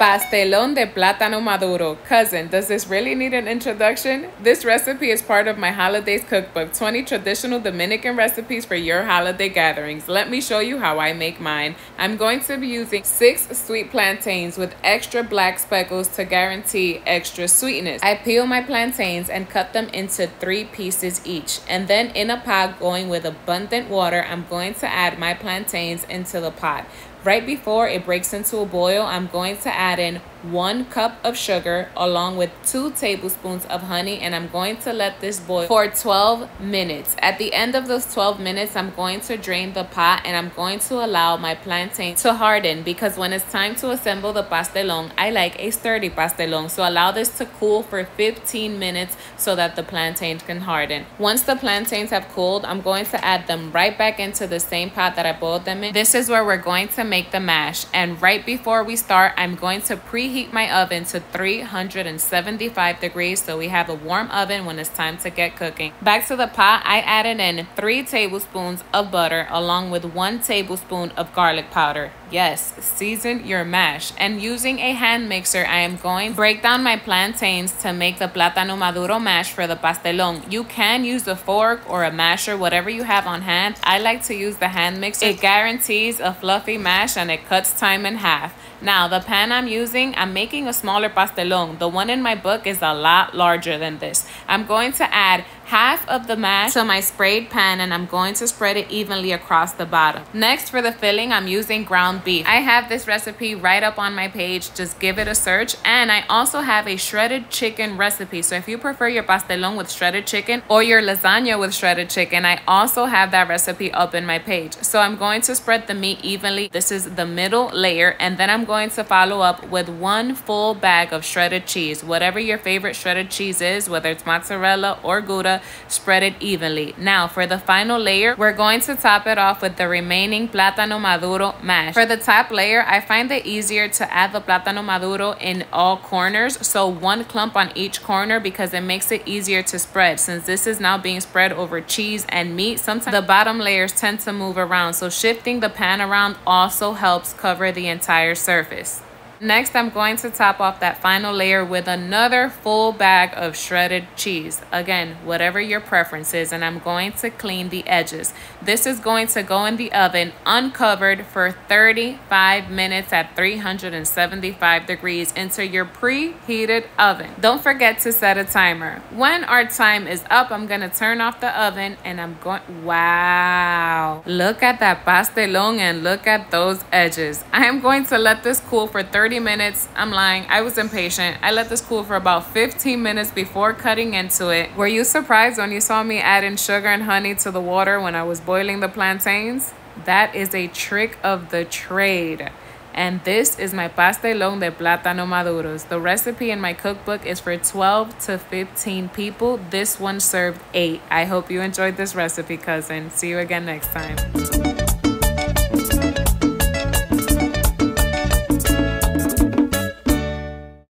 Pastelón de plátano maduro. Cousin, does this really need an introduction? This recipe is part of my holidays cookbook 20 traditional Dominican recipes for your holiday gatherings. Let me show you how I make mine. I'm going to be using six sweet plantains with extra black speckles to guarantee extra sweetness. I peel my plantains and cut them into three pieces each. And then in a pot going with abundant water, I'm going to add my plantains into the pot. Right before it breaks into a boil, I'm going to add in one cup of sugar along with two tablespoons of honey and I'm going to let this boil for 12 minutes. At the end of those 12 minutes, I'm going to drain the pot and I'm going to allow my plantain to harden because when it's time to assemble the pastelon, I like a sturdy pastelon. So allow this to cool for 15 minutes so that the plantains can harden. Once the plantains have cooled, I'm going to add them right back into the same pot that I boiled them in. This is where we're going to make the mash. And right before we start, I'm going to preheat my oven to 375 degrees so we have a warm oven when it's time to get cooking. Back to the pot, I added in 3 tablespoons of butter along with 1 tablespoon of garlic powder. Yes, season your mash. And using a hand mixer, I am going to break down my plantains to make the plátano maduro mash for the pastelón. You can use a fork or a masher, whatever you have on hand. I like to use the hand mixer. It guarantees a fluffy mash and it cuts time in half. Now, the pan I'm using, I'm making a smaller pastelón. The one in my book is a lot larger than this. I'm going to add half of the mash to my sprayed pan and I'm going to spread it evenly across the bottom. Next for the filling, I'm using ground beef. I have this recipe right up on my page. Just give it a search. And I also have a shredded chicken recipe. So if you prefer your pastelón with shredded chicken or your lasagna with shredded chicken, I also have that recipe up in my page. So I'm going to spread the meat evenly. This is the middle layer. And then I'm going to follow up with one full bag of shredded cheese. Whatever your favorite shredded cheese is, whether it's mozzarella or Gouda, spread it evenly. Now for the final layer, we're going to top it off with the remaining plátano maduro mash. For the top layer, I find it easier to add the plátano maduro in all corners. So one clump on each corner because it makes it easier to spread. Since this is now being spread over cheese and meat, sometimes the bottom layers tend to move around. So shifting the pan around also helps cover the entire surface. Next, I'm going to top off that final layer with another full bag of shredded cheese. Again, whatever your preference is, and I'm going to clean the edges. This is going to go in the oven uncovered for 35 minutes at 375 degrees into your preheated oven. Don't forget to set a timer. When our time is up, I'm going to turn off the oven and I'm going, wow. Look at that pastelón and look at those edges. I am going to let this cool for 30 30 minutes. I'm lying. I was impatient. I let this cool for about 15 minutes before cutting into it. Were you surprised when you saw me adding sugar and honey to the water when I was boiling the plantains? That is a trick of the trade. And this is my pastelón de plátano maduros. The recipe in my cookbook is for 12 to 15 people. This one served 8. I hope you enjoyed this recipe, cousin. See you again next time.